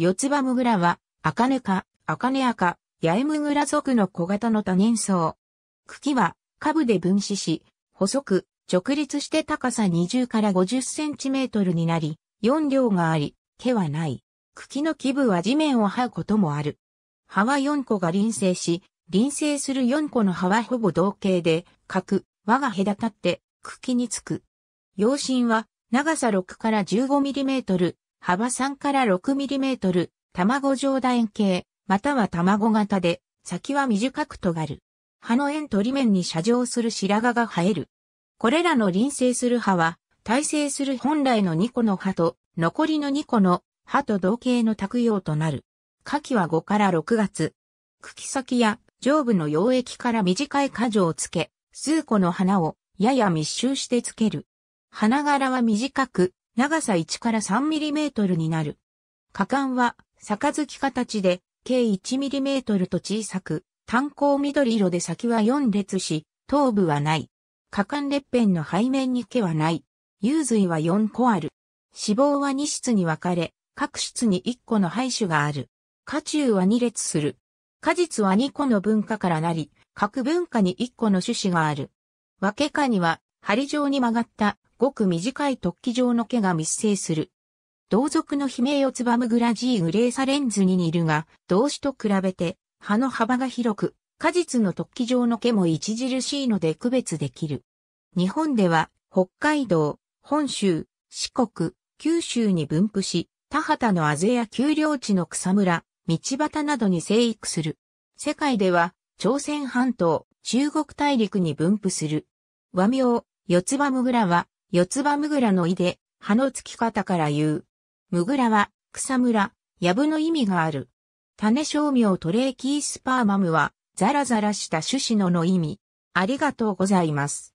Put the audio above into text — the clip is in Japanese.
四つ葉ムグラは、アカネ科、アカネアカ、ヤエムグラ属の小型の多年草。茎は、下部で分子し、細く、直立して高さ20から50センチメートルになり、4両があり、毛はない。茎の基部は地面を這うこともある。葉は4個が輪生し、輪生する4個の葉はほぼ同型で、角、輪が隔たって茎につく。葉身は長さ6から 15mm、幅3から 6mm、卵状楕円形、または卵型で、先は短く尖る。葉の円取り面に斜上する白髪が生える。これらの輪生する葉は、耐生する本来の2個の葉と、残りの2個の葉と同型の卓葉となる。夏季は5から6月。茎先や上部の溶液から短い果樹をつけ、数個の花をやや密集してつける。花柄は短く、長さ1から 3mm になる。果敢は、杯形で、計 1mm と小さく、単光緑色で先は4列し、頭部はない。果敢裂片の背面に毛はない。幽髄は4個ある。脂肪は2室に分かれ、各室に1個の排種がある。果中は2列する。果実は2個の文化からなり、各文化に1個の種子がある。分け科には、針状に曲がったごく短い突起状の毛が密生する。同族のヒメヨツバムグラジーグレーサレンズに似るが、同種と比べて葉の幅が広く、果実の突起状の毛も著しいので区別できる。日本では北海道、本州、四国、九州に分布し、田畑のあぜや丘陵地の草むら、道端などに生育する。世界では朝鮮半島、中国大陸に分布する。和名、四つ葉ムグラは四つ葉ムグラの意で、葉の付き方から言う。ムグラは、草むら、藪の意味がある。種商名トレーキースパーマムは、ザラザラした種子のの意味。ありがとうございます。